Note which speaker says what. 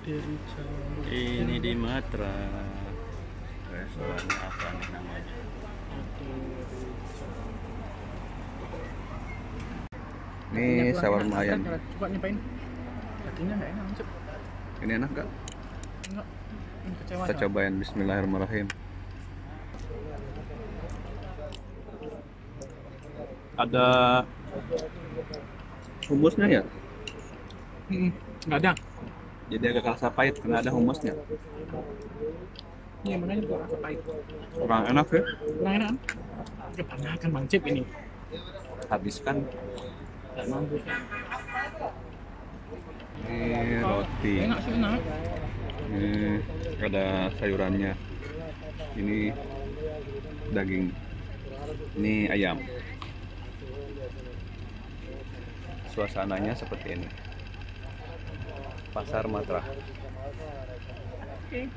Speaker 1: Ini di Matra. Restorannya apa nih namanya? Ini
Speaker 2: enak,
Speaker 1: ayam.
Speaker 2: Coba- nyobain. Dagingnya nggak enak, Cep.
Speaker 1: Ini enak gak?
Speaker 2: Enggak. Ini kecewa.
Speaker 1: Kita cobain Bismillahirrahmanirrahim. Ada humusnya ya?
Speaker 2: Mm-mm. Nggak ada.
Speaker 1: Jadi agak kerasa pahit karena ada humusnya.
Speaker 2: Iya, makanya gua rasa pahit.
Speaker 1: Kurang enak ya?
Speaker 2: Kurang enak kan? Kebanyakan Bang Cep ini.
Speaker 1: Habiskan.
Speaker 2: Nggak mampu.
Speaker 1: Ini roti.
Speaker 2: Enak sih, enak.
Speaker 1: Ini ada sayurannya. Ini daging. Ini ayam. Suasananya seperti ini. Pasar Matra.
Speaker 2: Oke.